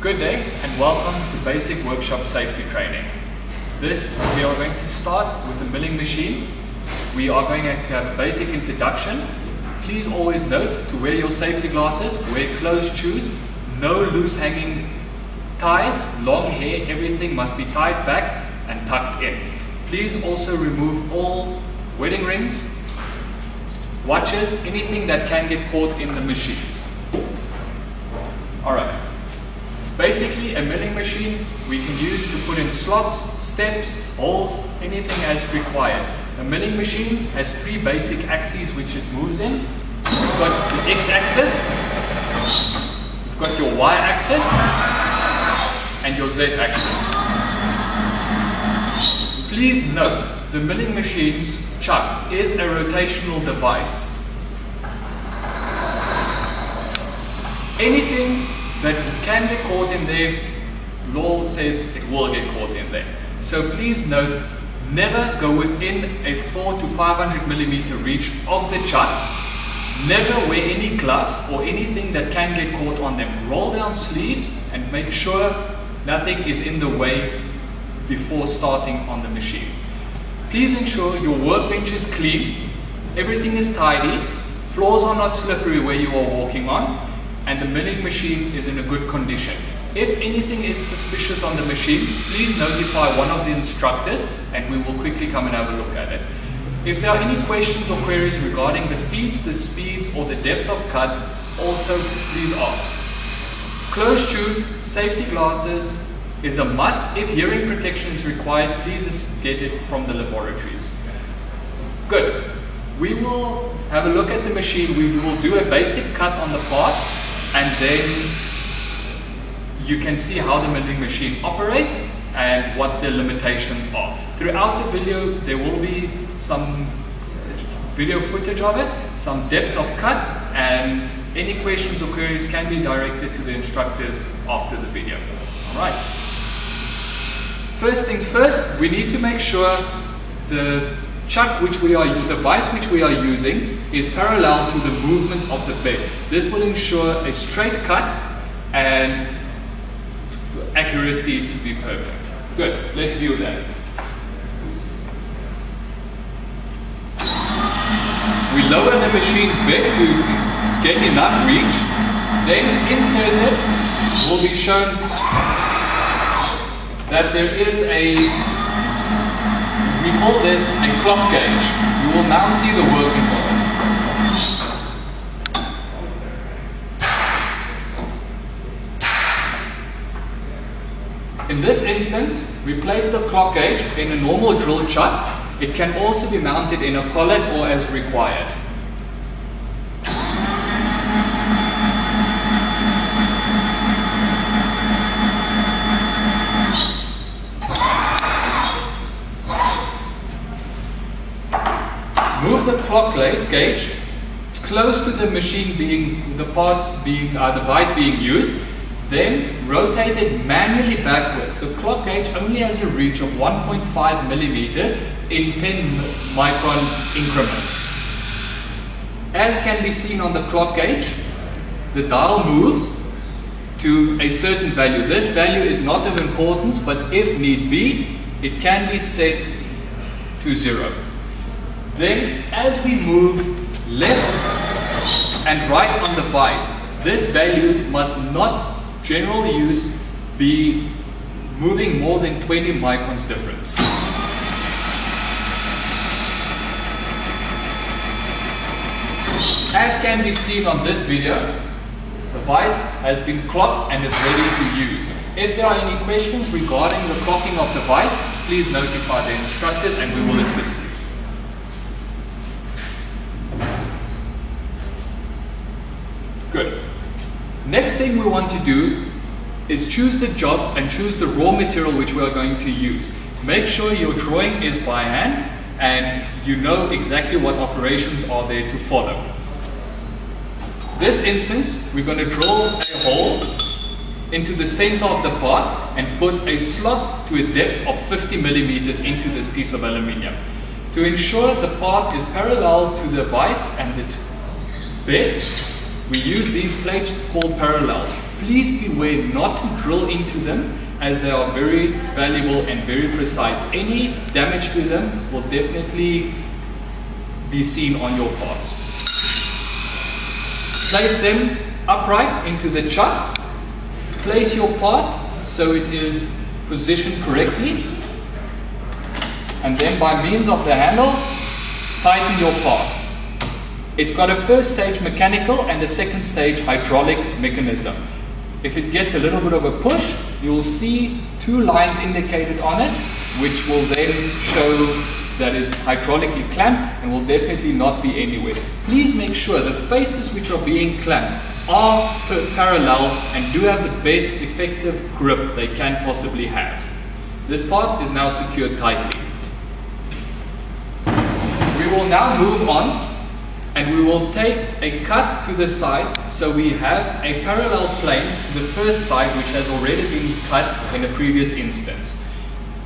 Good day and welcome to Basic Workshop Safety Training. This, we are going to start with the milling machine. We are going to have a basic introduction. Please always note to wear your safety glasses, wear closed shoes, no loose hanging ties, long hair, everything must be tied back and tucked in. Please also remove all wedding rings, watches, anything that can get caught in the machines. Alright. Basically, a milling machine we can use to put in slots, steps, holes, anything as required. A milling machine has three basic axes which it moves in. You've got the x-axis, you've got your y-axis, and your z-axis. Please note, the milling machine's chuck is a rotational device. Anything that can be caught in there, law says it will get caught in there. So please note, never go within a 4 to 500 millimeter reach of the chuck. Never wear any gloves or anything that can get caught on them. Roll down sleeves and make sure nothing is in the way before starting on the machine. Please ensure your workbench is clean, everything is tidy, floors are not slippery where you are walking on, and the milling machine is in a good condition. If anything is suspicious on the machine, please notify one of the instructors and we will quickly come and have a look at it. If there are any questions or queries regarding the feeds, the speeds or the depth of cut, also please ask. Closed shoes, safety glasses is a must. If hearing protection is required, please get it from the laboratories. Good. We will have a look at the machine. We will do a basic cut on the part and then you can see how the milling machine operates and what the limitations are. Throughout the video there will be some video footage of it, some depth of cuts and any questions or queries can be directed to the instructors after the video. Alright. First things first, we need to make sure the chuck which we are, the vice which we are using is parallel to the movement of the bit. This will ensure a straight cut and accuracy to be perfect. Good, let's view that. We lower the machine's bed to get enough reach, then inserted will be shown that there is a, we call this a clock gauge. You will now see the working of it. In this instance, we place the clock gauge in a normal drill chuck. It can also be mounted in a collet or as required. Move the clock gauge close to the machine being, the part being, uh, the vice being used then rotate it manually backwards. The clock gauge only has a reach of 1.5 millimeters in 10 micron increments. As can be seen on the clock gauge, the dial moves to a certain value. This value is not of importance, but if need be, it can be set to zero. Then, as we move left and right on the vice, this value must not general use be moving more than 20 microns difference. As can be seen on this video, the vice has been clocked and is ready to use. If there are any questions regarding the clocking of the vice, please notify the instructors and we will assist you. Good. Next thing we want to do is choose the job and choose the raw material which we are going to use. Make sure your drawing is by hand and you know exactly what operations are there to follow. This instance, we're going to drill a hole into the center of the part and put a slot to a depth of 50 millimeters into this piece of aluminium. To ensure the part is parallel to the vise and the bed, we use these plates called parallels. please beware not to drill into them as they are very valuable and very precise. Any damage to them will definitely be seen on your parts. Place them upright into the chuck. Place your part so it is positioned correctly. And then by means of the handle, tighten your part. It's got a first stage mechanical and a second stage hydraulic mechanism. If it gets a little bit of a push, you'll see two lines indicated on it, which will then show that is hydraulically clamped and will definitely not be anywhere. Please make sure the faces which are being clamped are parallel and do have the best effective grip they can possibly have. This part is now secured tightly. We will now move on and we will take a cut to the side so we have a parallel plane to the first side which has already been cut in the previous instance.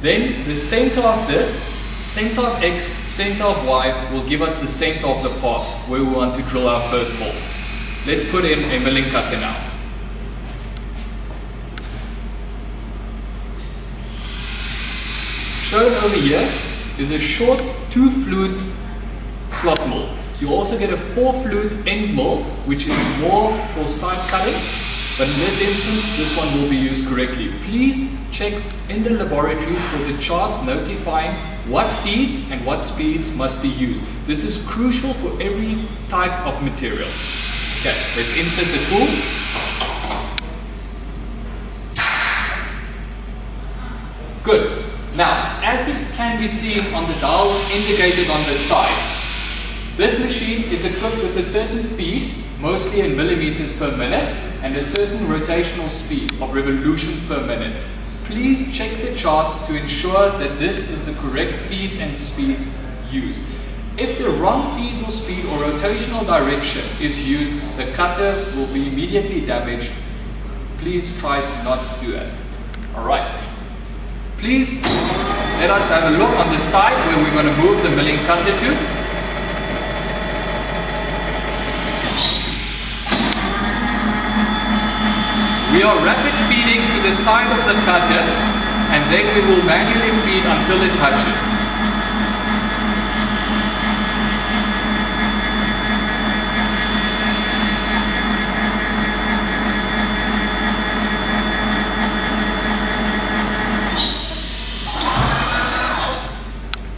Then the center of this, center of X, center of Y will give us the center of the part where we want to drill our first hole. Let's put in a milling cutter now. Shown over here is a short two flute slot mill. You also get a four flute end mill, which is more for side cutting, but in this instance, this one will be used correctly. Please check in the laboratories for the charts notifying what feeds and what speeds must be used. This is crucial for every type of material. Okay, let's insert the tool. Good. Now, as we can be seen on the dials indicated on the side, this machine is equipped with a certain feed, mostly in millimeters per minute, and a certain rotational speed of revolutions per minute. Please check the charts to ensure that this is the correct feeds and speeds used. If the wrong feeds or speed or rotational direction is used, the cutter will be immediately damaged. Please try to not do that. Alright. Please let us have a look on the side where we're going to move the milling cutter to. We are rapid feeding to the side of the cutter and then we will manually feed until it touches.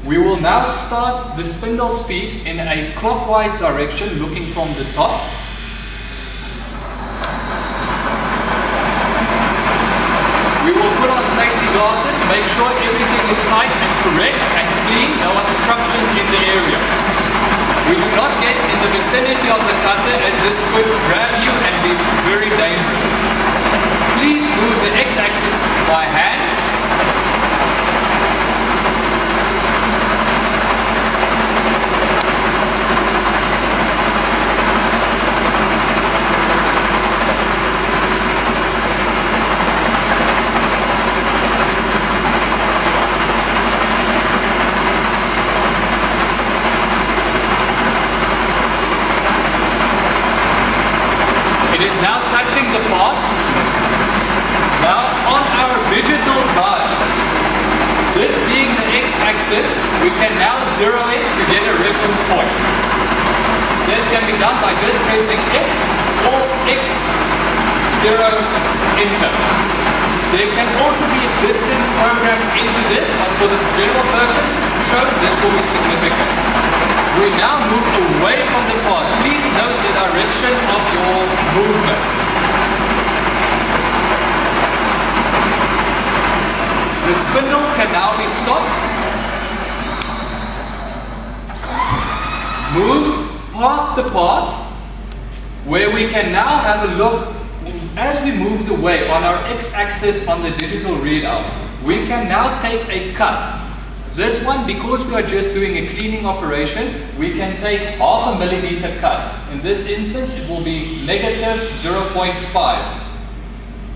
We will now start the spindle speed in a clockwise direction looking from the top glasses, make sure everything is tight and correct and clean, no obstructions in the area. We do not get in the vicinity of the cutter as this could grab you and be very dangerous. Please move the x-axis by hand we can now zero it to get a reference point. This can be done by just pressing X or X zero enter. There can also be a distance programmed into this, but for the general purpose shown, this will be significant. We now move away from the part. Please note the direction of your movement. The spindle can now be stopped. Move past the part where we can now have a look as we move the way on our x-axis on the digital readout. We can now take a cut. This one because we are just doing a cleaning operation we can take half a millimeter cut. In this instance it will be negative 0.5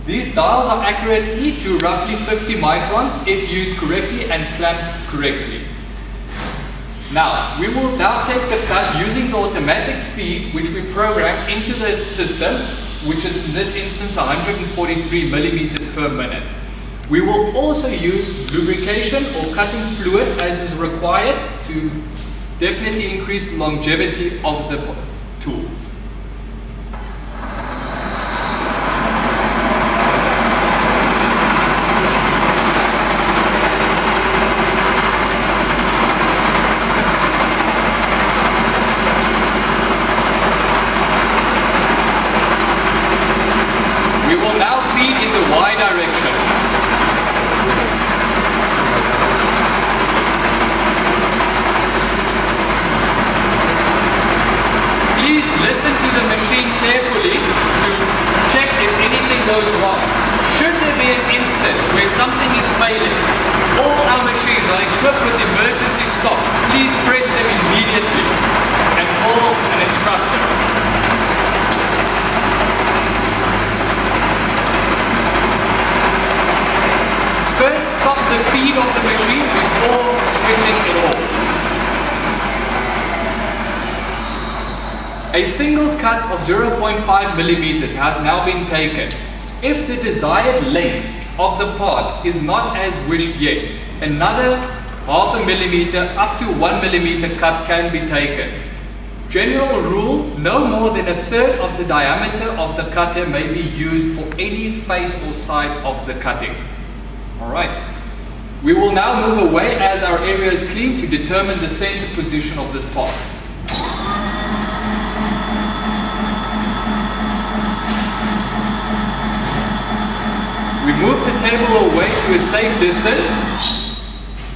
these dials are accurately to roughly 50 microns if used correctly and clamped correctly now, we will now take the cut using the automatic feed which we program into the system which is in this instance 143 millimeters per minute. We will also use lubrication or cutting fluid as is required to definitely increase the longevity of the tool. 0.5 millimeters has now been taken. If the desired length of the part is not as wished yet, another half a millimeter up to one millimeter cut can be taken. General rule, no more than a third of the diameter of the cutter may be used for any face or side of the cutting. Alright. We will now move away as our area is clean to determine the center position of this part. Move the table away to a safe distance.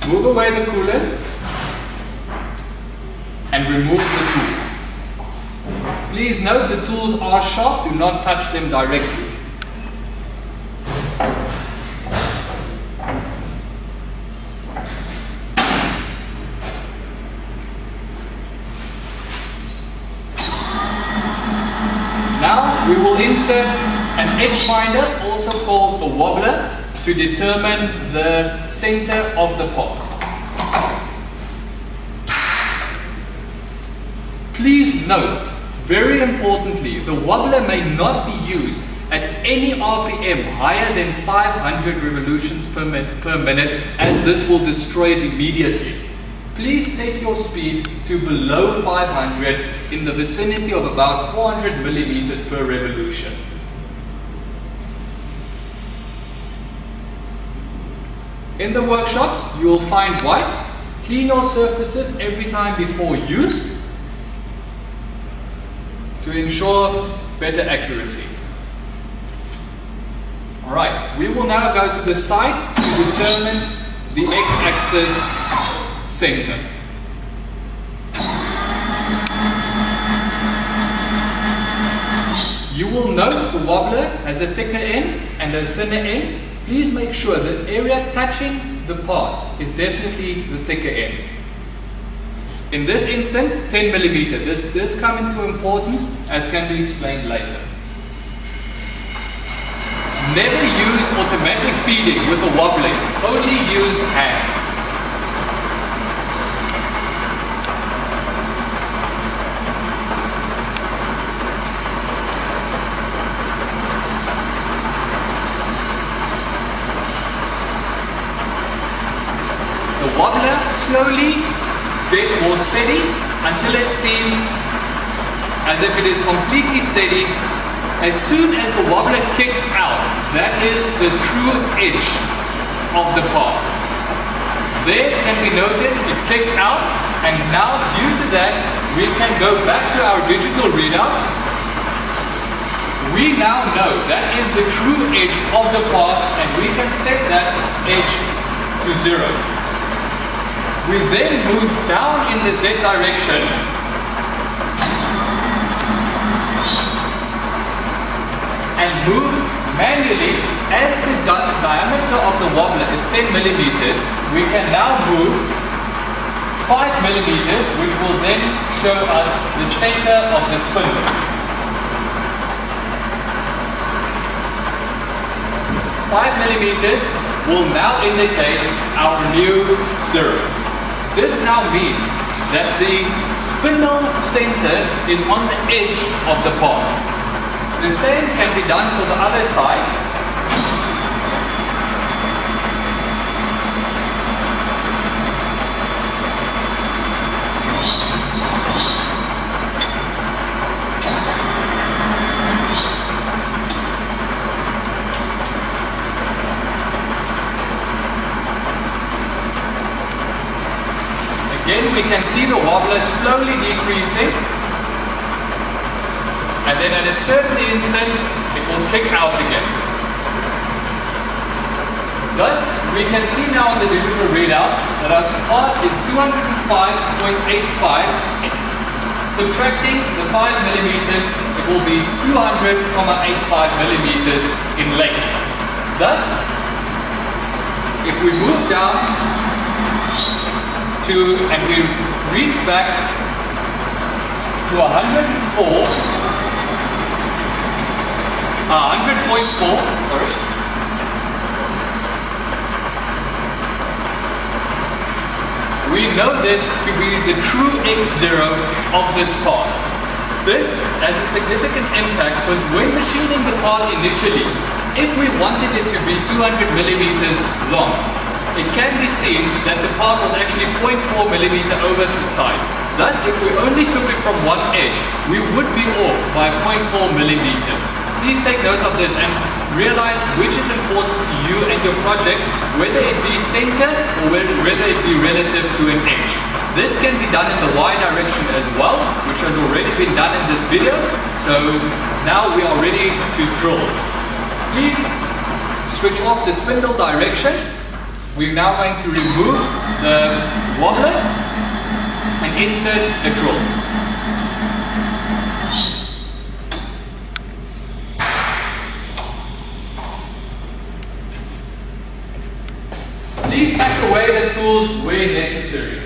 Move away the coolant. And remove the tool. Please note the tools are sharp, do not touch them directly. Now we will insert an edge finder, called a wobbler, to determine the center of the pot. Please note, very importantly, the wobbler may not be used at any RPM higher than 500 revolutions per, min per minute as this will destroy it immediately. Please set your speed to below 500 in the vicinity of about 400 millimeters per revolution. In the workshops, you will find wipes. Clean your surfaces every time before use to ensure better accuracy. Alright, we will now go to the site to determine the x-axis center. You will note the wobbler has a thicker end and a thinner end please make sure the area touching the part is definitely the thicker end. In this instance, 10 millimeter. This does come into importance as can be explained later. Never use automatic feeding with a wobbling, only use hand. wobbler slowly gets more steady until it seems as if it is completely steady. As soon as the wobbler kicks out, that is the true edge of the part. There can be noted it kicked out and now due to that we can go back to our digital readout. We now know that is the true edge of the part and we can set that edge to zero. We then move down in the Z direction and move manually as the di diameter of the wobbler is 10 millimeters we can now move 5 millimeters which will then show us the center of the spindle. 5 millimeters will now indicate our new zero. This now means that the spindle center is on the edge of the part. The same can be done for the other side. Again, we can see the wobbler slowly decreasing. And then at a certain instance, it will kick out again. Thus, we can see now on the digital readout that our part is 205.85. Subtracting the 5 millimeters, it will be 200.85 millimeters in length. Thus, if we move down to, and we reach back to 104, uh, 100.4, sorry. We know this to be the true X0 of this part. This has a significant impact because when machining the part initially, if we wanted it to be 200 millimeters long, it can be seen that the part was actually 0.4 millimeter over the side. Thus, if we only took it from one edge, we would be off by 0.4 millimeters. Please take note of this and realize which is important to you and your project, whether it be center or whether it be relative to an edge. This can be done in the Y direction as well, which has already been done in this video. So now we are ready to drill. Please switch off the spindle direction we're now going to remove the wobbler and insert the drill. Please pack away the tools where necessary.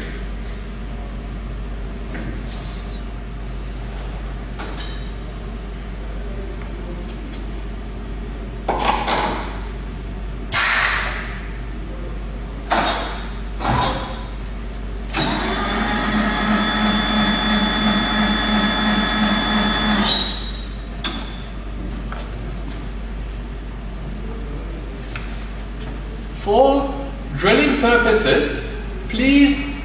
For drilling purposes, please,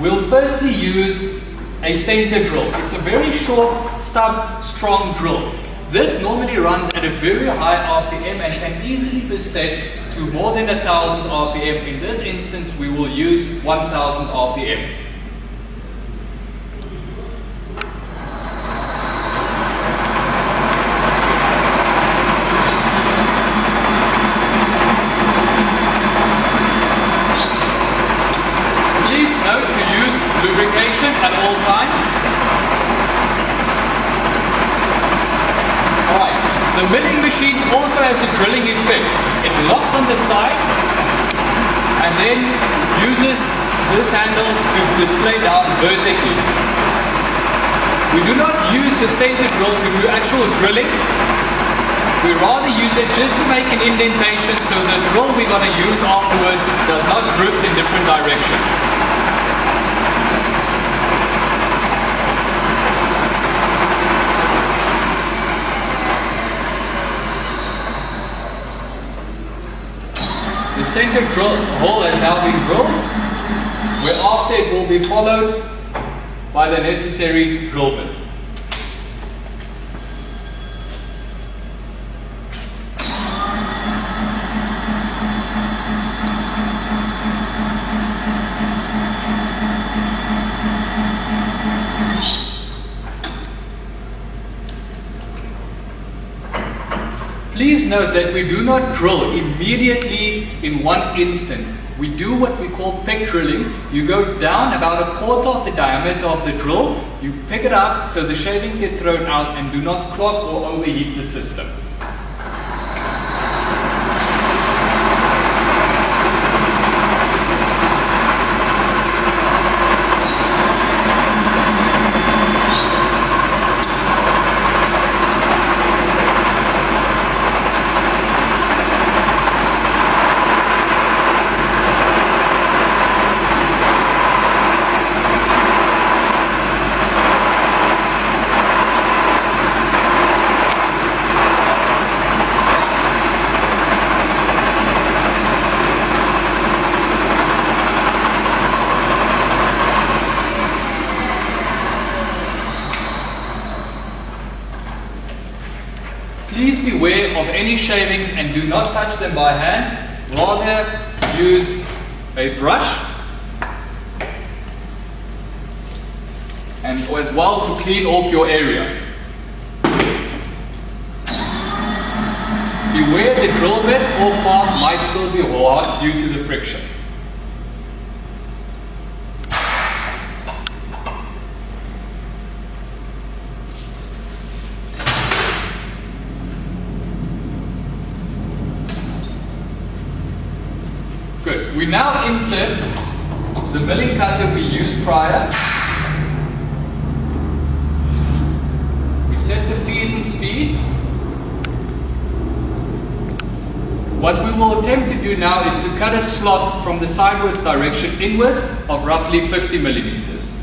we'll firstly use a center drill. It's a very short, stub, strong drill. This normally runs at a very high RPM and can easily be set to more than 1000 RPM. In this instance, we will use 1000 RPM. at all times. Alright, the milling machine has a drilling effect. It locks on the side and then uses this handle to display down vertically. We do not use the center drill to do actual drilling. We rather use it just to make an indentation so the drill we're going to use afterwards does not drift in different directions. Center hole has now been drilled, whereafter it will be followed by the necessary drill bit. Please note that we do not drill immediately in one instance. We do what we call pick drilling. You go down about a quarter of the diameter of the drill, you pick it up so the shavings get thrown out and do not clog or overheat the system. Do not touch them by hand. Rather use a brush and as well to clean off your area. Beware the drill bit or path might still be hard due to the friction. Good. We now insert the milling cutter we used prior. We set the feeds and speeds. What we will attempt to do now is to cut a slot from the sidewards direction inward of roughly 50 millimeters.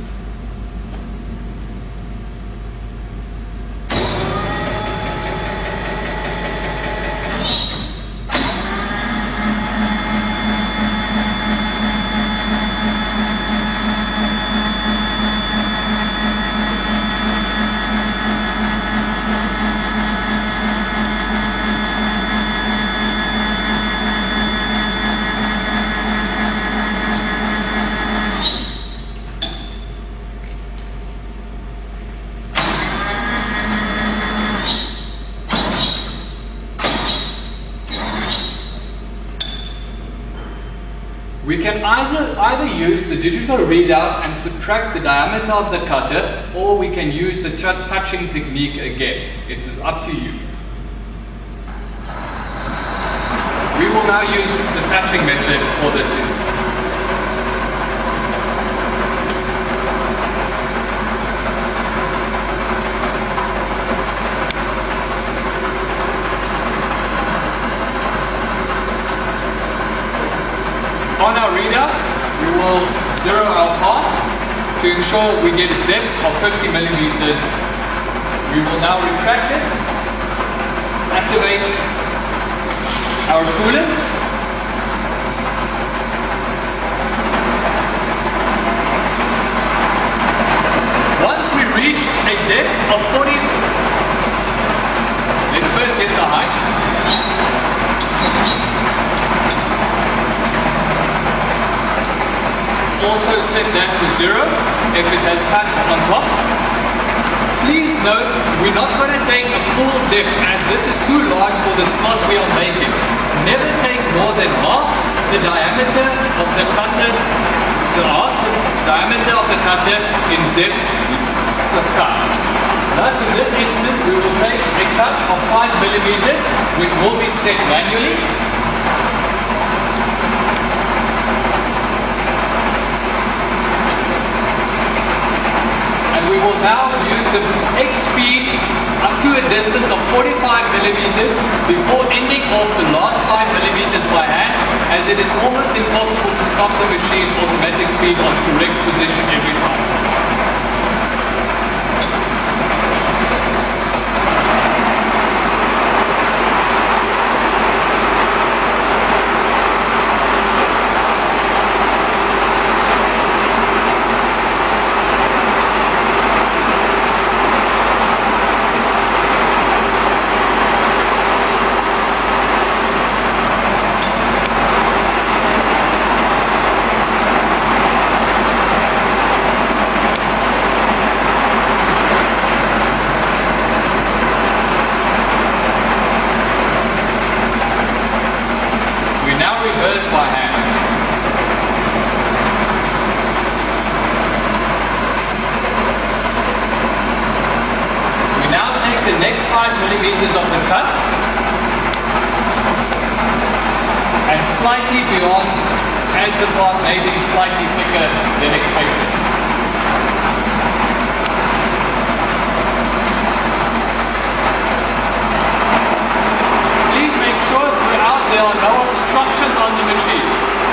We can either, either use the digital readout and subtract the diameter of the cutter or we can use the touching technique again. It is up to you. We will now use the touching method for this instance. On our reader, we will zero our path to ensure we get a depth of 50 millimeters. We will now retract it, activate our coolant, Once we reach a depth of 40, let's first get the height. Also set that to zero if it has touched on top. Please note, we're not going to take a full dip as this is too large for the slot we are making. Never take more than half the diameter of the cutters, the half the diameter of the cutter in depth cuts. Thus, in this instance, we will take a cut of 5 millimeters, which will be set manually. we will now use the X speed up to a distance of 45 millimeters before ending off the last 5 millimeters by hand as it is almost impossible to stop the machine's automatic feed on correct position every time. millimeters of the cut and slightly beyond as the part may be slightly thicker than expected. Please make sure throughout there are no obstructions on the machine.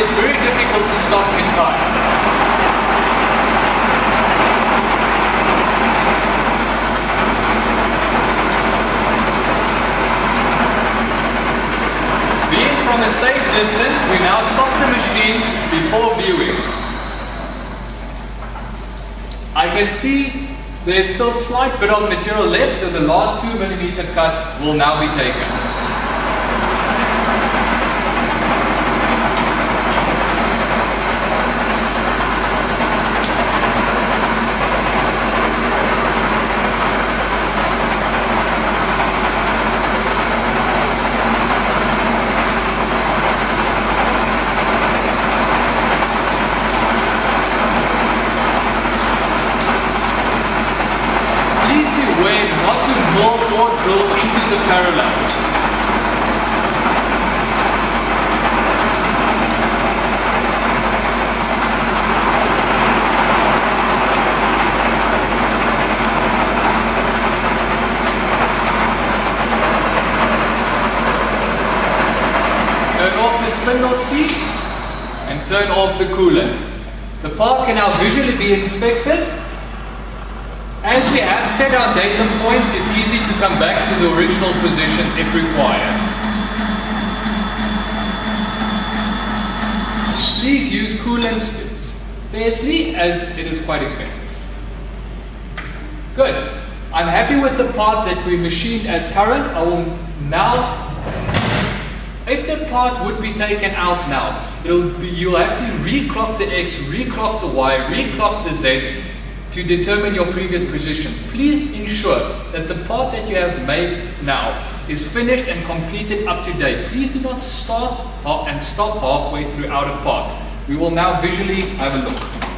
it's very difficult to stop in time. distance, we now stop the machine before viewing. I can see there's still slight bit of material left, so the last 2 millimeter cut will now be taken. spindle speed and turn off the coolant. The part can now visually be inspected. As we have set our datum points, it's easy to come back to the original positions if required. Please use coolant sparsely as it is quite expensive. Good. I'm happy with the part that we machined as current. I will now part would be taken out now, be, you'll have to reclock the X, reclock the Y, reclock the Z to determine your previous positions. Please ensure that the part that you have made now is finished and completed up to date. Please do not start and stop halfway throughout a part. We will now visually have a look.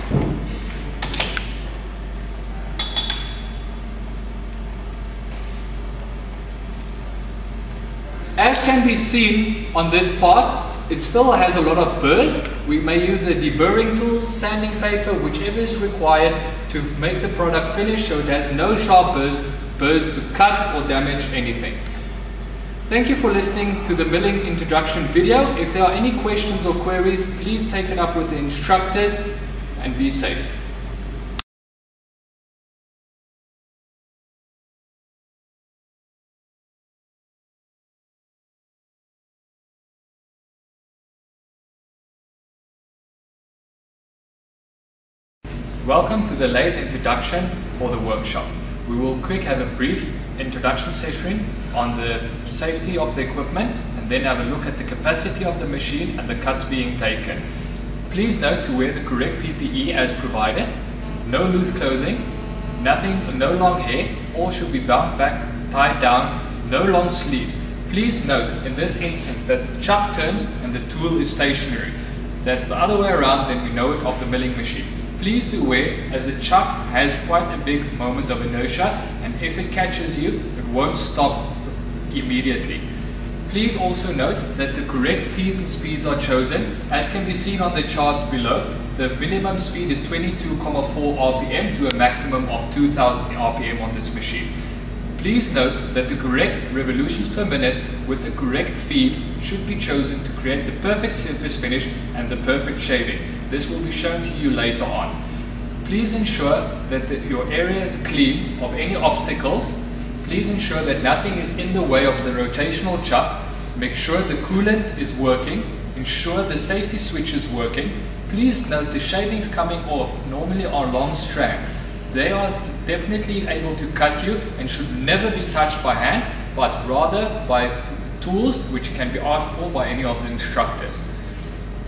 As can seen on this part, it still has a lot of burrs. We may use a deburring tool, sanding paper, whichever is required to make the product finish so it has no sharp burrs, burrs to cut or damage anything. Thank you for listening to the milling introduction video. If there are any questions or queries, please take it up with the instructors and be safe. Welcome to the lathe introduction for the workshop. We will quick have a brief introduction session on the safety of the equipment and then have a look at the capacity of the machine and the cuts being taken. Please note to wear the correct PPE as provided, no loose clothing, nothing, no long hair, all should be bound back, tied down, no long sleeves. Please note in this instance that the chuck turns and the tool is stationary. That's the other way around than we know it of the milling machine. Please be aware as the chuck has quite a big moment of inertia and if it catches you, it won't stop immediately. Please also note that the correct feeds and speeds are chosen. As can be seen on the chart below, the minimum speed is 22,4 RPM to a maximum of 2000 RPM on this machine. Please note that the correct revolutions per minute with the correct feed should be chosen to create the perfect surface finish and the perfect shaving. This will be shown to you later on. Please ensure that the, your area is clean of any obstacles. Please ensure that nothing is in the way of the rotational chuck. Make sure the coolant is working. Ensure the safety switch is working. Please note the shavings coming off normally are long strands. They are definitely able to cut you and should never be touched by hand, but rather by tools which can be asked for by any of the instructors.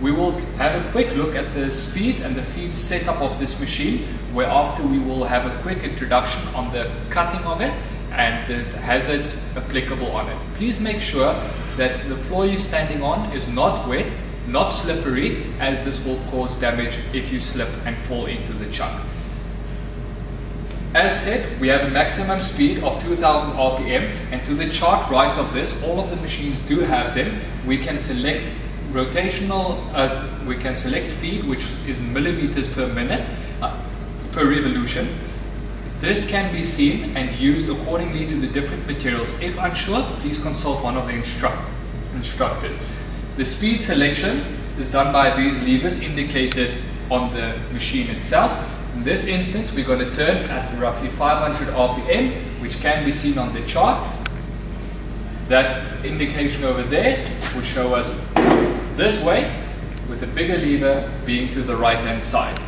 We will have a quick look at the speeds and the feed setup of this machine, where after we will have a quick introduction on the cutting of it and the hazards applicable on it. Please make sure that the floor you're standing on is not wet, not slippery, as this will cause damage if you slip and fall into the chuck. As said, we have a maximum speed of 2000 RPM and to the chart right of this, all of the machines do have them. We can select rotational, uh, we can select feed which is millimeters per minute, uh, per revolution. This can be seen and used accordingly to the different materials. If unsure, please consult one of the instru instructors. The speed selection is done by these levers indicated on the machine itself in this instance, we're going to turn at roughly 500 RPM, which can be seen on the chart. That indication over there will show us this way, with the bigger lever being to the right hand side.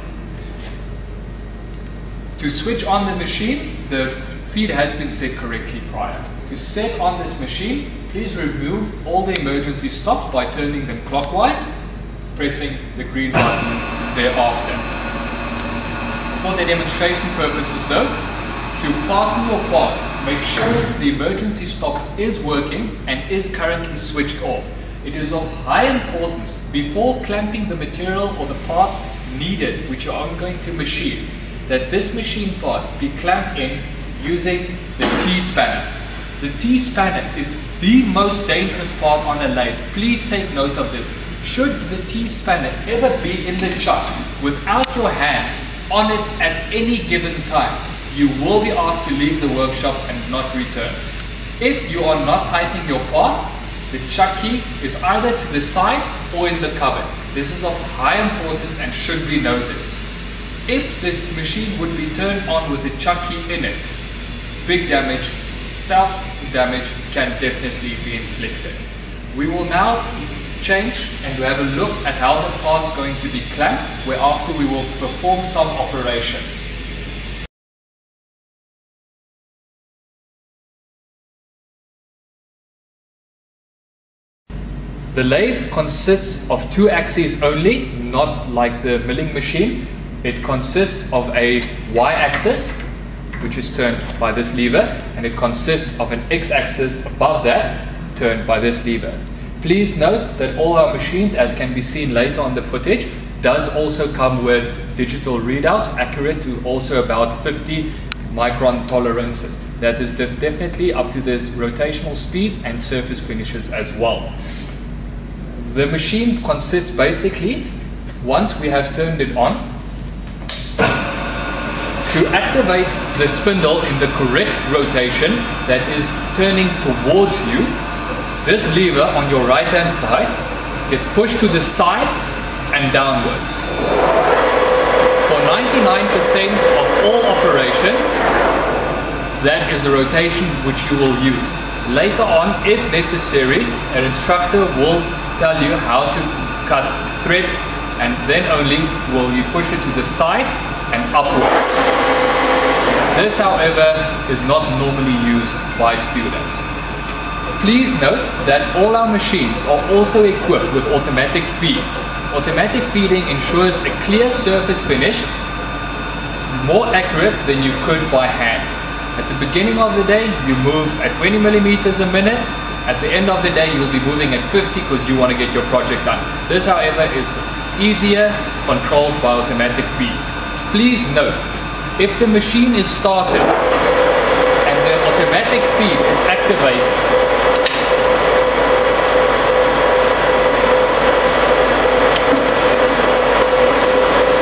To switch on the machine, the feed has been set correctly prior. To set on this machine, please remove all the emergency stops by turning them clockwise, pressing the green button thereafter. For the demonstration purposes though, to fasten your part, make sure the emergency stop is working and is currently switched off. It is of high importance before clamping the material or the part needed which you are going to machine that this machine part be clamped in using the T-spanner. The T-spanner is the most dangerous part on a lathe. Please take note of this. Should the T-spanner ever be in the chuck without your hand on it at any given time, you will be asked to leave the workshop and not return. If you are not tightening your part, the chuck key is either to the side or in the cupboard. This is of high importance and should be noted. If the machine would be turned on with a chuck key in it, big damage, self-damage can definitely be inflicted. We will now change and we have a look at how the part's going to be clamped, whereafter we will perform some operations. The lathe consists of two axes only, not like the milling machine. It consists of a y-axis, which is turned by this lever, and it consists of an x-axis above that, turned by this lever. Please note that all our machines, as can be seen later on the footage, does also come with digital readouts, accurate to also about 50 micron tolerances. That is def definitely up to the rotational speeds and surface finishes as well. The machine consists basically, once we have turned it on, to activate the spindle in the correct rotation that is turning towards you, this lever on your right hand side gets pushed to the side and downwards. For 99% of all operations, that is the rotation which you will use. Later on, if necessary, an instructor will tell you how to cut thread and then only will you push it to the side and upwards. This however is not normally used by students. Please note that all our machines are also equipped with automatic feeds. Automatic feeding ensures a clear surface finish more accurate than you could by hand. At the beginning of the day, you move at 20 millimeters a minute at the end of the day, you'll be moving at 50 because you want to get your project done. This, however, is easier controlled by automatic feed. Please note, if the machine is started and the automatic feed is activated,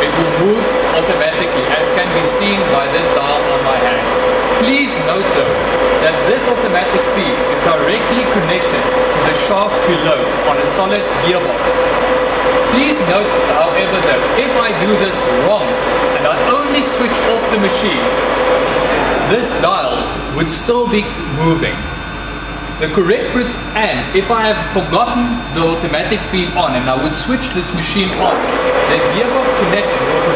it will move automatically as can be seen by this dial on my hand. Please note though that this automatic feed is directly connected to the shaft below on a solid gearbox. Please note, however, that if I do this wrong and I only switch off the machine, this dial would still be moving. The correct press and if I have forgotten the automatic feed on and I would switch this machine on, the gearbox connect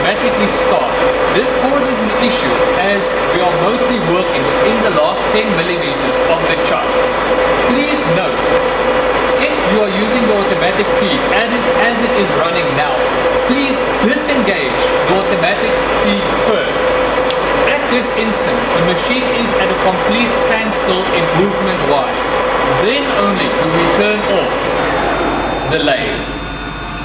will automatically start. This causes an issue as we are mostly working within the last 10 millimeters of the chuck. Please note, if you are using the automatic feed as it, as it is running now, please disengage the automatic feed first. At this instance, the machine is at a complete standstill in movement wise. Then only do we turn off the lathe.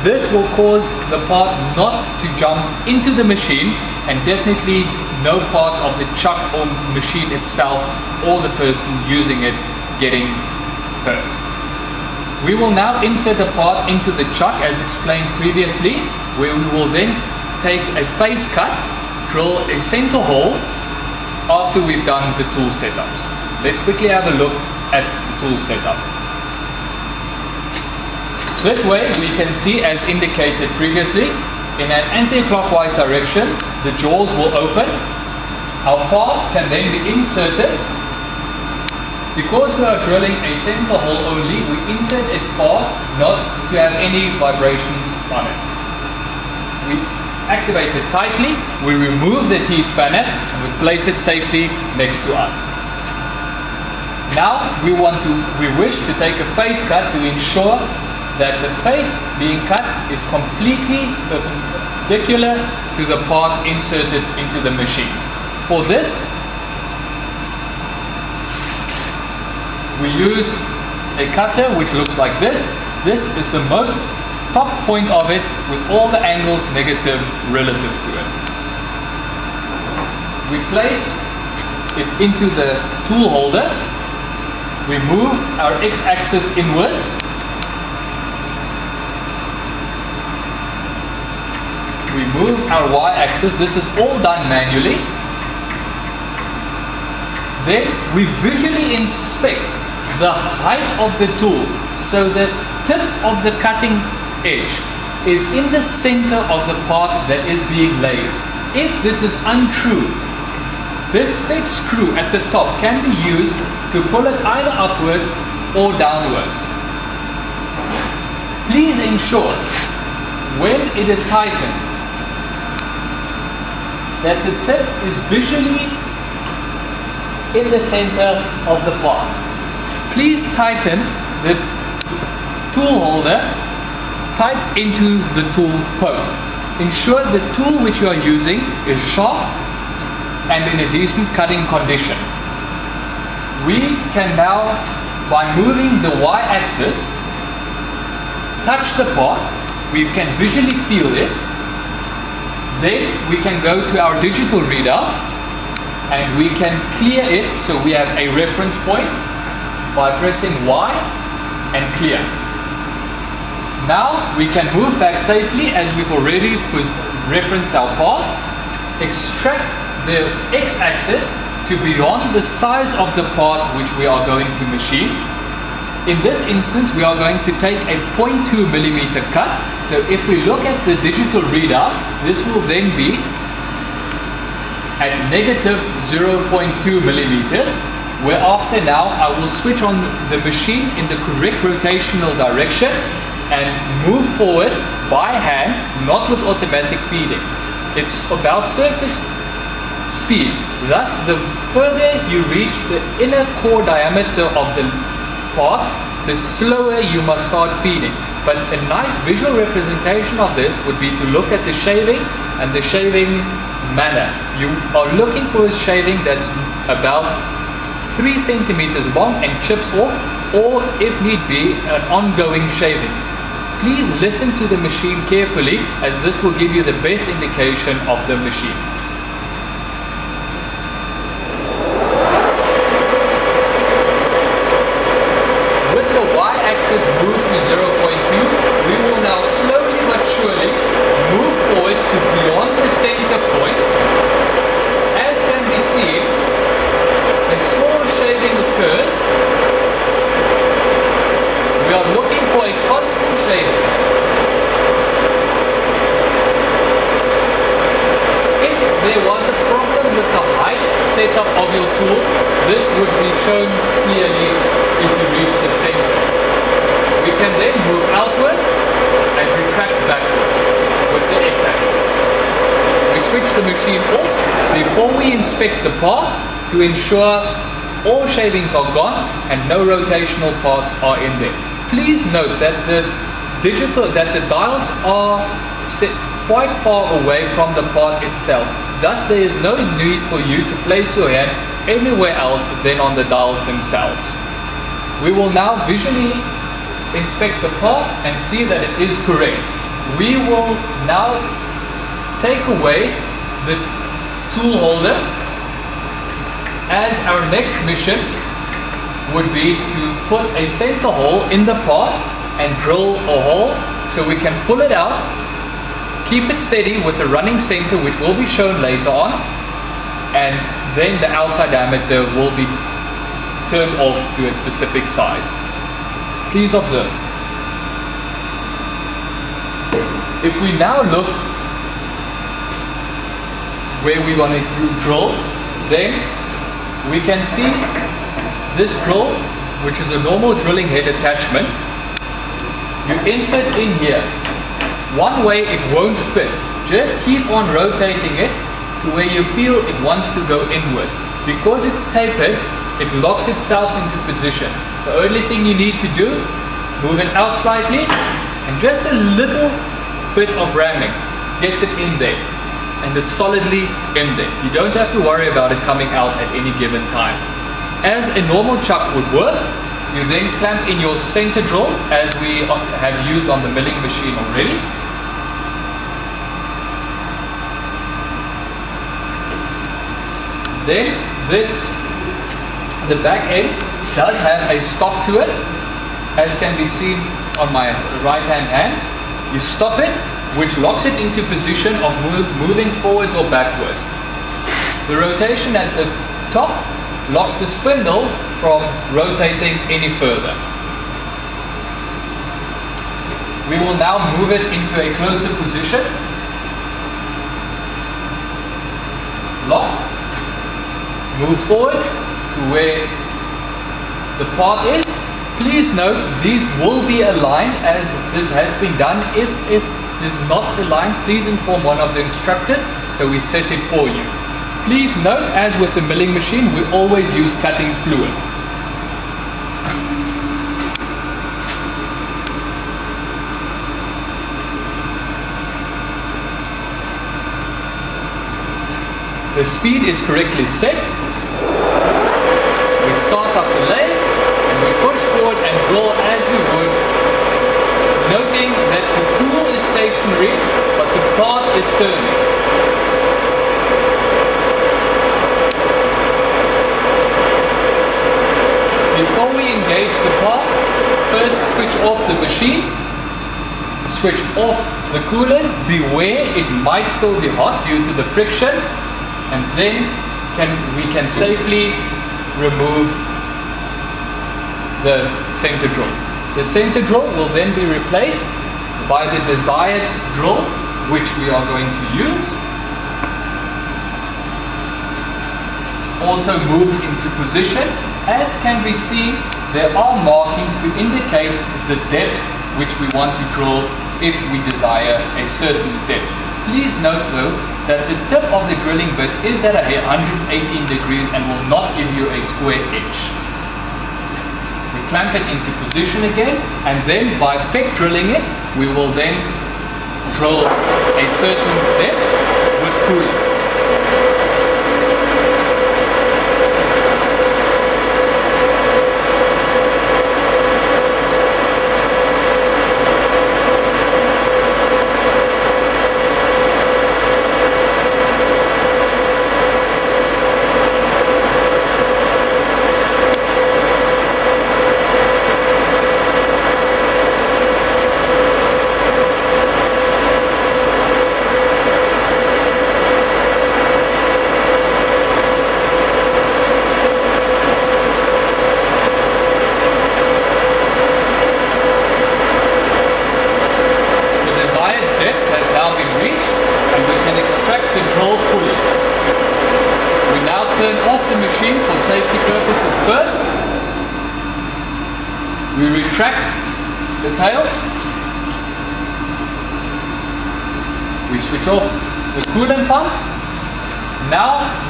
This will cause the part not to jump into the machine and definitely no parts of the chuck or machine itself or the person using it getting hurt. We will now insert the part into the chuck as explained previously where we will then take a face cut, drill a center hole after we've done the tool setups. Let's quickly have a look at the tool setup. This way we can see as indicated previously in an anti-clockwise direction the jaws will open. Our part can then be inserted because we are drilling a center hole only, we insert it far, not to have any vibrations on it. We activate it tightly, we remove the T-spanner and we place it safely next to us. Now we want to, we wish to take a face cut to ensure that the face being cut is completely perpendicular to the part inserted into the machine. For this, we use a cutter which looks like this. This is the most top point of it with all the angles negative relative to it. We place it into the tool holder we move our x-axis inwards. We move our y-axis. This is all done manually. Then we visually inspect the height of the tool so the tip of the cutting edge is in the center of the part that is being laid. If this is untrue, this set screw at the top can be used to pull it either upwards or downwards. Please ensure when it is tightened that the tip is visually in the center of the part. Please tighten the tool holder tight into the tool post. Ensure the tool which you are using is sharp and in a decent cutting condition we can now, by moving the y-axis, touch the part, we can visually feel it, then we can go to our digital readout and we can clear it so we have a reference point by pressing Y and clear. Now we can move back safely as we've already referenced our part, extract the x-axis to beyond the size of the part which we are going to machine. In this instance, we are going to take a 0.2 millimeter cut. So if we look at the digital readout, this will then be at negative 0.2 millimeters, whereafter now I will switch on the machine in the correct rotational direction and move forward by hand, not with automatic feeding. It's about surface speed. Thus, the further you reach the inner core diameter of the part, the slower you must start feeding. But a nice visual representation of this would be to look at the shavings and the shaving manner. You are looking for a shaving that's about 3 centimeters long and chips off, or if need be, an ongoing shaving. Please listen to the machine carefully as this will give you the best indication of the machine. Inspect the part to ensure all shavings are gone and no rotational parts are in there. Please note that the digital that the dials are set quite far away from the part itself. Thus there is no need for you to place your hand anywhere else than on the dials themselves. We will now visually inspect the part and see that it is correct. We will now take away the tool holder as our next mission would be to put a center hole in the pot and drill a hole so we can pull it out, keep it steady with the running center which will be shown later on, and then the outside diameter will be turned off to a specific size. Please observe. If we now look where we want it to drill, then we can see this drill, which is a normal drilling head attachment, you insert in here. One way it won't fit. Just keep on rotating it to where you feel it wants to go inwards. Because it's tapered, it locks itself into position. The only thing you need to do, move it out slightly, and just a little bit of ramming gets it in there. And it's solidly in there. You don't have to worry about it coming out at any given time. As a normal chuck would work, you then clamp in your center drill as we have used on the milling machine already. Then this, the back end does have a stop to it, as can be seen on my right hand hand. You stop it, which locks it into position of move, moving forwards or backwards. The rotation at the top locks the spindle from rotating any further. We will now move it into a closer position. Lock. Move forward to where the part is. Please note these will be aligned as this has been done. If it is not aligned, please inform one of the instructors so we set it for you. Please note, as with the milling machine, we always use cutting fluid. The speed is correctly set. We start up the lathe and we push forward and draw as we would, noting that the tool is stationary but the part is turning. Before we engage the part, first switch off the machine, switch off the coolant, beware it might still be hot due to the friction and then can, we can safely remove the center drill. The center drill will then be replaced by the desired drill which we are going to use. also moved into position. As can be seen, there are markings to indicate the depth which we want to drill if we desire a certain depth. Please note though that the tip of the drilling bit is at 118 degrees and will not give you a square edge. We clamp it into position again and then by peck drilling it, we will then draw a certain depth with coolant.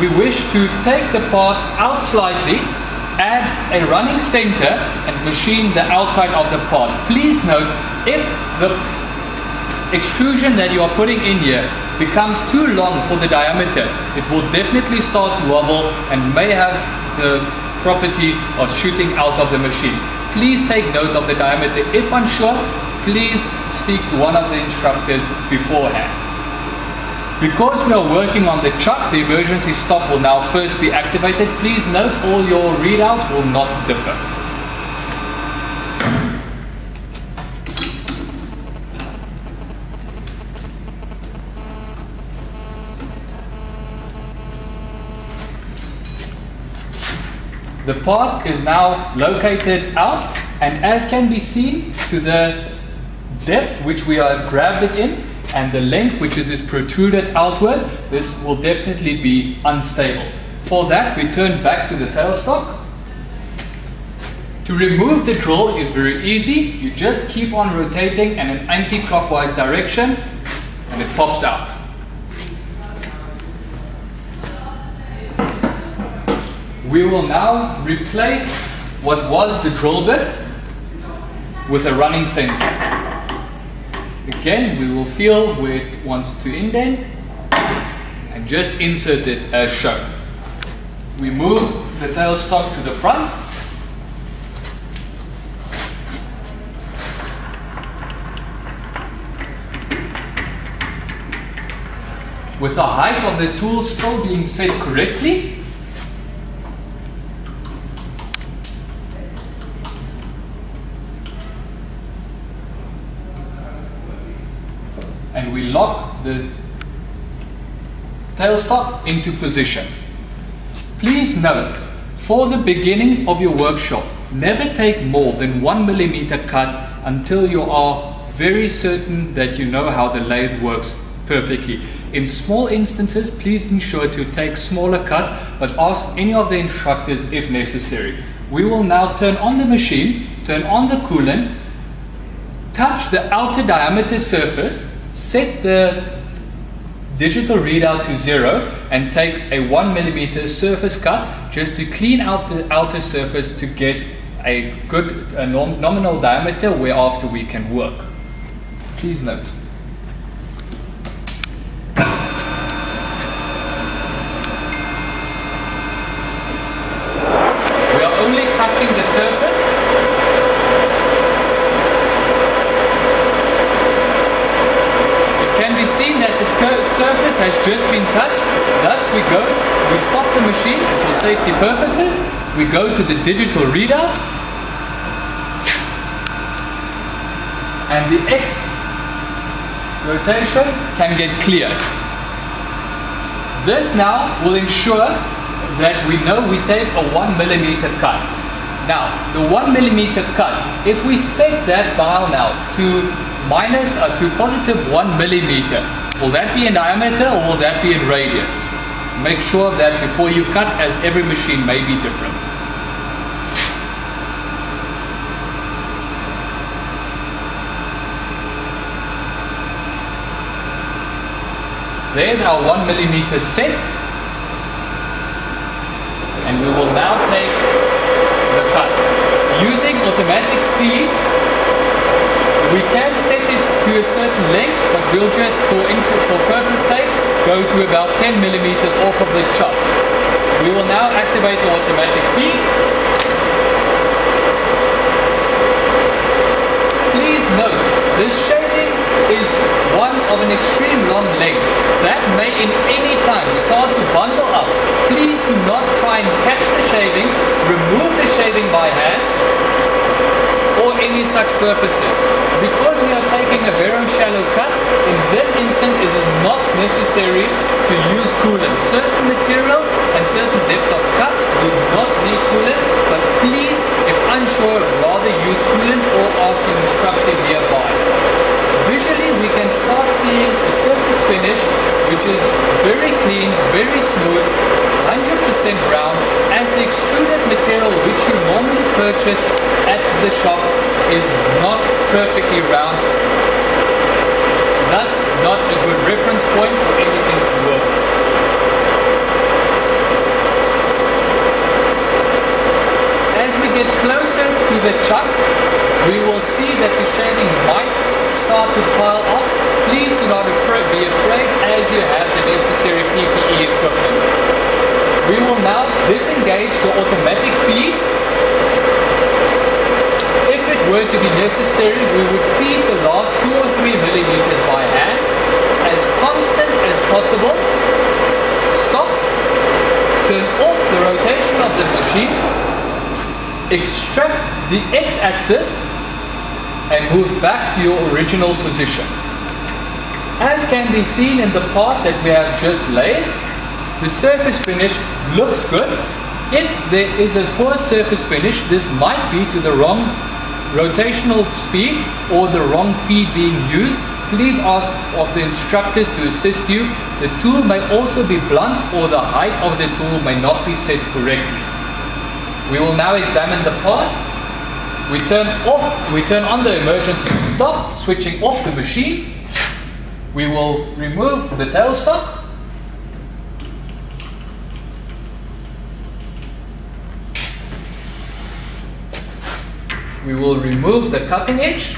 we wish to take the part out slightly, add a running center and machine the outside of the part. Please note, if the extrusion that you are putting in here becomes too long for the diameter, it will definitely start to wobble and may have the property of shooting out of the machine. Please take note of the diameter. If unsure, please speak to one of the instructors beforehand. Because we are working on the chuck, the emergency stop will now first be activated. Please note all your readouts will not differ. The part is now located out and as can be seen to the depth which we have grabbed it in, and the length, which is, protruded outwards, this will definitely be unstable. For that, we turn back to the tailstock. To remove the drill is very easy. You just keep on rotating in an anti-clockwise direction and it pops out. We will now replace what was the drill bit with a running center. Again, we will feel where it wants to indent and just insert it as shown. We move the tailstock to the front with the height of the tool still being set correctly. We lock the tailstock into position. Please note, for the beginning of your workshop, never take more than one millimeter cut until you are very certain that you know how the lathe works perfectly. In small instances, please ensure to take smaller cuts, but ask any of the instructors if necessary. We will now turn on the machine, turn on the coolant, touch the outer diameter surface, set the digital readout to zero, and take a one millimeter surface cut just to clean out the outer surface to get a good uh, nom nominal diameter whereafter we can work. Please note. Has just been touched. Thus we go, we stop the machine for safety purposes. We go to the digital readout. And the X rotation can get clear. This now will ensure that we know we take a one millimeter cut. Now, the one millimeter cut, if we set that dial now to minus or to positive one millimeter, Will that be in diameter or will that be in radius? Make sure that before you cut as every machine may be different. There's our one millimeter set. And we will now take the cut. Using automatic feed, we can set to a certain length, but we'll just, for, for purpose sake, go to about 10 millimeters off of the chuck. We will now activate the automatic feed. Please note, this shaving is one of an extreme long length that may in any time start to bundle up. Please do not try and catch the shaving, remove the shaving by hand, such purposes. Because we are taking a very shallow cut, in this instance it is not necessary to use coolant. Certain materials and certain depth of cuts do not need coolant, but please, if unsure, rather use coolant or ask an instructor nearby. Visually, we can start seeing a surface finish which is very clean, very smooth, 100% round as the extruded material which you normally purchase at the shops is not perfectly round, thus not a good reference point for anything to work. As we get closer to the chuck, we will see that the shaving might start to pile up. Please do not be afraid as you have the necessary PPE equipment. We will now disengage the automatic feed were to be necessary, we would feed the last 2 or 3 millimeters by hand, as constant as possible, stop, turn off the rotation of the machine, extract the x-axis, and move back to your original position. As can be seen in the part that we have just laid, the surface finish looks good. If there is a poor surface finish, this might be to the wrong rotational speed or the wrong feed being used, please ask of the instructors to assist you. The tool may also be blunt or the height of the tool may not be set correctly. We will now examine the part. we turn off, we turn on the emergency stop, switching off the machine. We will remove the tailstock. We will remove the cutting edge.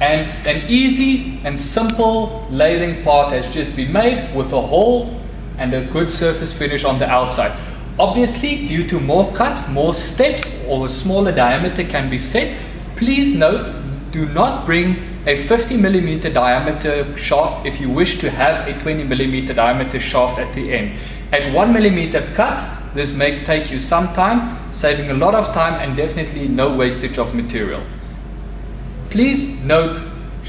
And an easy and simple lathing part has just been made with a hole and a good surface finish on the outside. Obviously, due to more cuts, more steps, or a smaller diameter can be set, please note, do not bring a 50 millimeter diameter shaft if you wish to have a 20 millimeter diameter shaft at the end. At 1 millimeter cuts, this may take you some time, saving a lot of time and definitely no wastage of material. Please note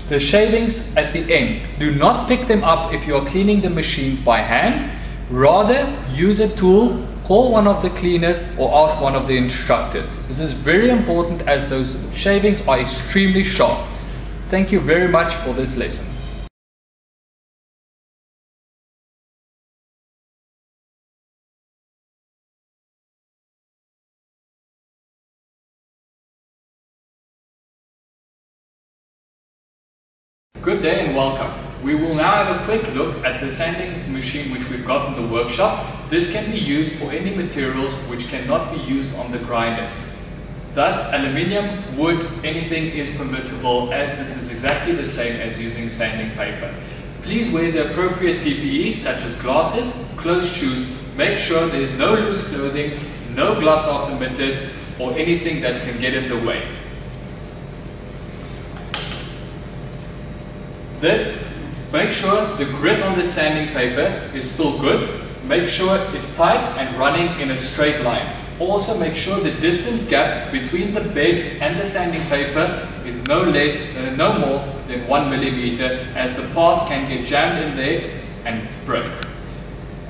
the shavings at the end. Do not pick them up if you are cleaning the machines by hand. Rather, use a tool, call one of the cleaners or ask one of the instructors. This is very important as those shavings are extremely sharp. Thank you very much for this lesson. Good day and welcome. We will now have a quick look at the sanding machine which we've got in the workshop. This can be used for any materials which cannot be used on the grinders. Thus, aluminium, wood, anything is permissible as this is exactly the same as using sanding paper. Please wear the appropriate PPE such as glasses, closed shoes, make sure there is no loose clothing, no gloves are permitted or anything that can get in the way. This, make sure the grit on the sanding paper is still good. Make sure it's tight and running in a straight line. Also make sure the distance gap between the bed and the sanding paper is no less, uh, no more than one millimeter as the parts can get jammed in there and break.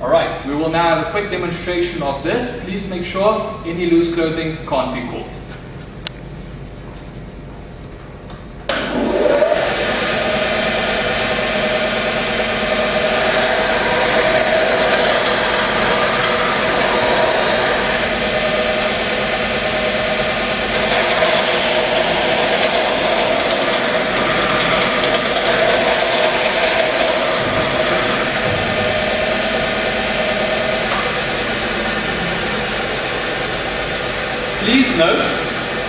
Alright, we will now have a quick demonstration of this. Please make sure any loose clothing can't be caught. Note,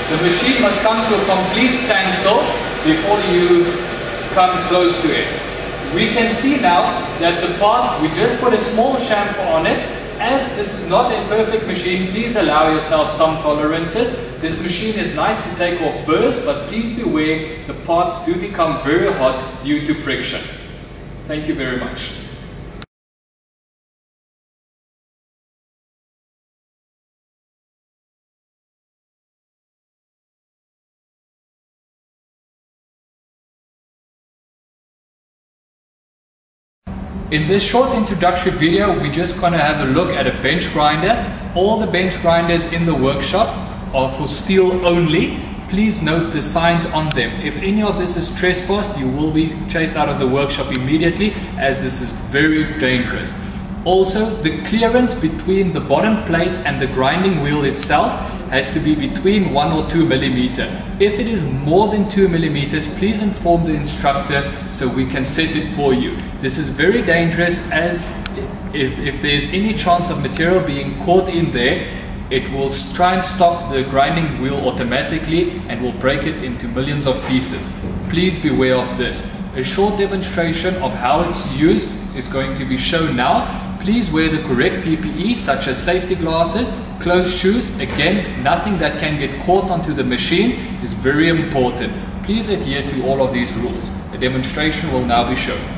the machine must come to a complete standstill before you come close to it. We can see now that the part, we just put a small chamfer on it. As this is not a perfect machine, please allow yourself some tolerances. This machine is nice to take off burrs, but please beware the parts do become very hot due to friction. Thank you very much. In this short introductory video, we're just to have a look at a bench grinder. All the bench grinders in the workshop are for steel only. Please note the signs on them. If any of this is trespassed, you will be chased out of the workshop immediately as this is very dangerous. Also, the clearance between the bottom plate and the grinding wheel itself has to be between 1 or 2 millimeter. If it is more than 2 millimeters, please inform the instructor so we can set it for you. This is very dangerous as if, if there's any chance of material being caught in there, it will try and stop the grinding wheel automatically and will break it into millions of pieces. Please beware of this. A short demonstration of how it's used is going to be shown now. Please wear the correct PPE such as safety glasses, closed shoes. Again, nothing that can get caught onto the machines is very important. Please adhere to all of these rules. The demonstration will now be shown.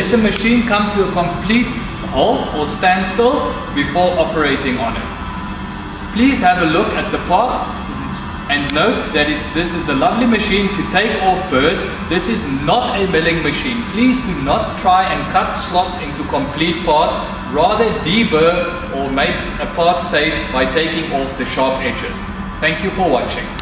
Let the machine come to a complete halt or standstill before operating on it. Please have a look at the part and note that it, this is a lovely machine to take off burrs. This is not a milling machine. Please do not try and cut slots into complete parts. Rather deburr or make a part safe by taking off the sharp edges. Thank you for watching.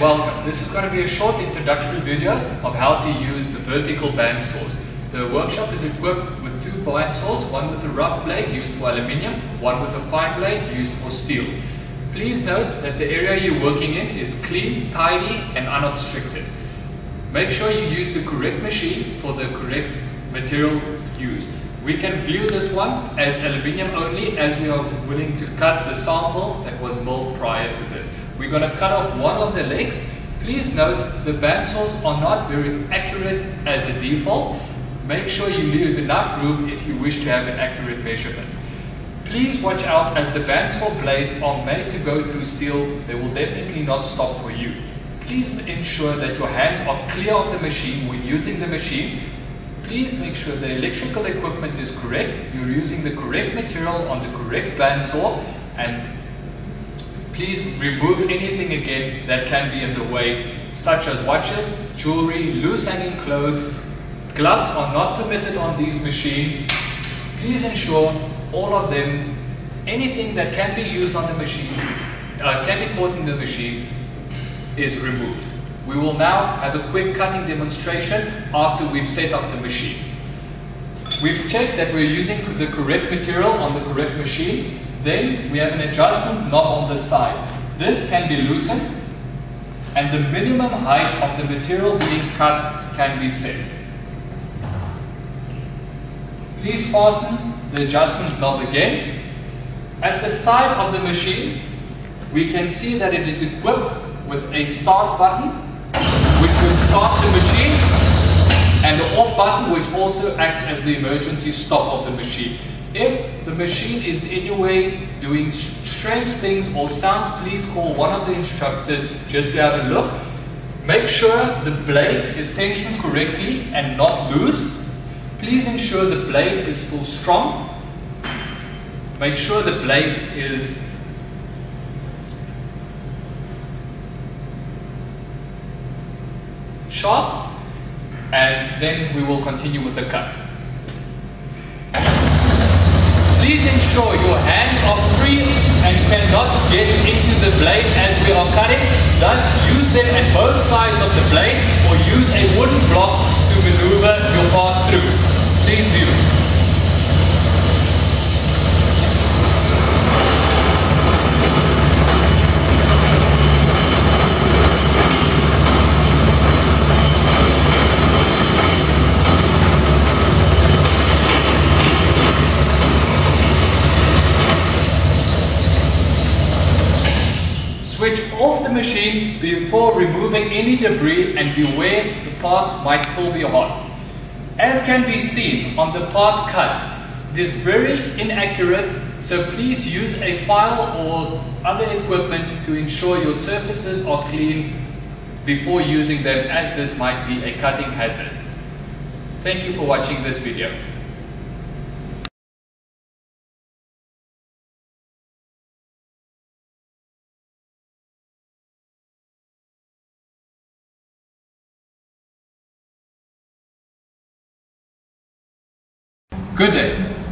Welcome. This is going to be a short introductory video of how to use the vertical bandsaws. The workshop is equipped with two bandsaws, one with a rough blade used for aluminium, one with a fine blade used for steel. Please note that the area you're working in is clean, tidy and unobstructed. Make sure you use the correct machine for the correct material used. We can view this one as aluminium only as we are willing to cut the sample that was milled prior to this. We're going to cut off one of the legs. Please note the bandsaws are not very accurate as a default. Make sure you leave enough room if you wish to have an accurate measurement. Please watch out as the bandsaw blades are made to go through steel. They will definitely not stop for you. Please ensure that your hands are clear of the machine when using the machine. Please make sure the electrical equipment is correct. You're using the correct material on the correct bandsaw and Please remove anything again that can be in the way, such as watches, jewelry, loose hanging clothes. Gloves are not permitted on these machines. Please ensure all of them, anything that can be used on the machines, uh, can be caught in the machines, is removed. We will now have a quick cutting demonstration after we've set up the machine. We've checked that we're using the correct material on the correct machine. Then we have an adjustment knob on the side. This can be loosened and the minimum height of the material being cut can be set. Please fasten the adjustment knob again. At the side of the machine, we can see that it is equipped with a start button, which will start the machine, and the off button, which also acts as the emergency stop of the machine. If the machine is in any way doing strange things or sounds, please call one of the instructors just to have a look. Make sure the blade is tensioned correctly and not loose. Please ensure the blade is still strong. Make sure the blade is sharp and then we will continue with the cut. Please ensure your hands are free and cannot get into the blade as we are cutting. Thus, use them at both sides of the blade or use a wooden block to maneuver your part through. Please view. Switch off the machine before removing any debris and beware the parts might still be hot. As can be seen on the part cut, it is very inaccurate so please use a file or other equipment to ensure your surfaces are clean before using them as this might be a cutting hazard. Thank you for watching this video.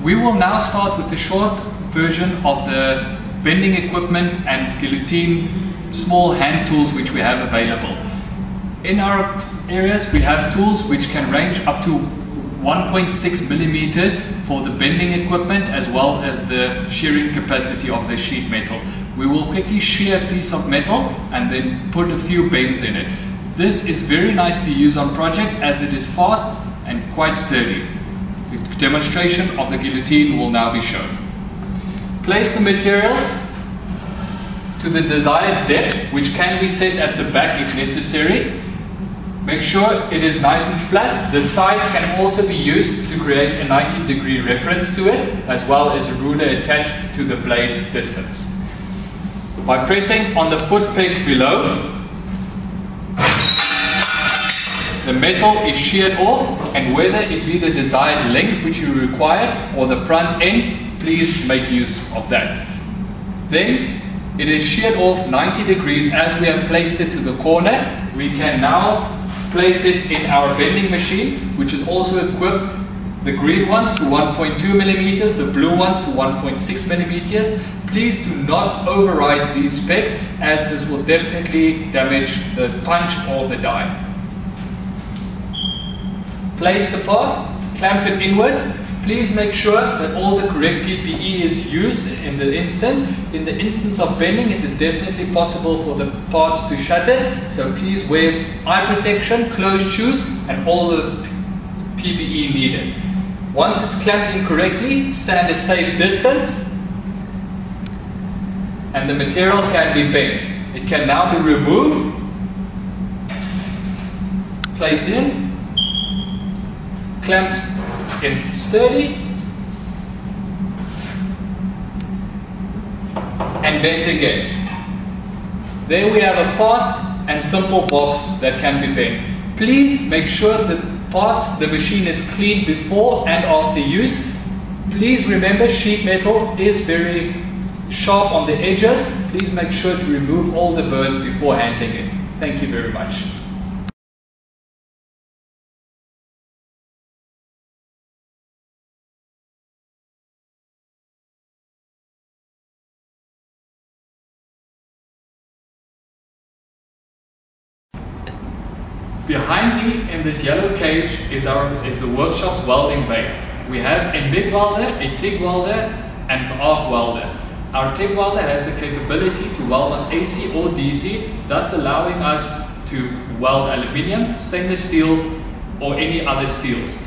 We will now start with a short version of the bending equipment and guillotine small hand tools which we have available. In our areas we have tools which can range up to 1.6 millimeters for the bending equipment as well as the shearing capacity of the sheet metal. We will quickly shear a piece of metal and then put a few bends in it. This is very nice to use on project as it is fast and quite sturdy. Demonstration of the guillotine will now be shown. Place the material to the desired depth, which can be set at the back if necessary. Make sure it is nice and flat. The sides can also be used to create a 90 degree reference to it, as well as a ruler attached to the blade distance. By pressing on the foot peg below, the metal is sheared off and whether it be the desired length which you require or the front end, please make use of that. Then it is sheared off 90 degrees as we have placed it to the corner. We can now place it in our bending machine which is also equipped the green ones to 1.2 millimeters, the blue ones to 1.6 millimeters. Please do not override these specs as this will definitely damage the punch or the die. Place the part, clamp it inwards. Please make sure that all the correct PPE is used in the instance. In the instance of bending, it is definitely possible for the parts to shatter. So please wear eye protection, closed shoes, and all the PPE needed. Once it's clamped in correctly, stand a safe distance and the material can be bent. It can now be removed, placed in, clamped in sturdy and bent again. There we have a fast and simple box that can be bent. Please make sure that parts, the machine is cleaned before and after use. Please remember sheet metal is very sharp on the edges. Please make sure to remove all the burrs before handling it. Thank you very much. Behind me in this yellow cage is our is the workshop's welding bay. We have a MIG welder, a TIG welder, and an arc welder. Our TIG welder has the capability to weld on AC or DC, thus allowing us to weld aluminium, stainless steel, or any other steels.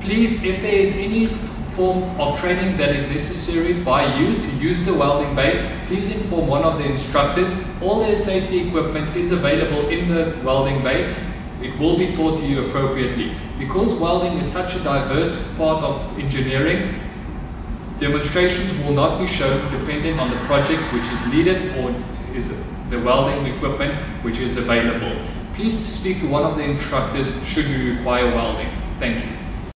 Please, if there is any form of training that is necessary by you to use the welding bay, please inform one of the instructors. All their safety equipment is available in the welding bay it will be taught to you appropriately. Because welding is such a diverse part of engineering, demonstrations will not be shown depending on the project which is needed or is the welding equipment which is available. Please speak to one of the instructors should you require welding. Thank you.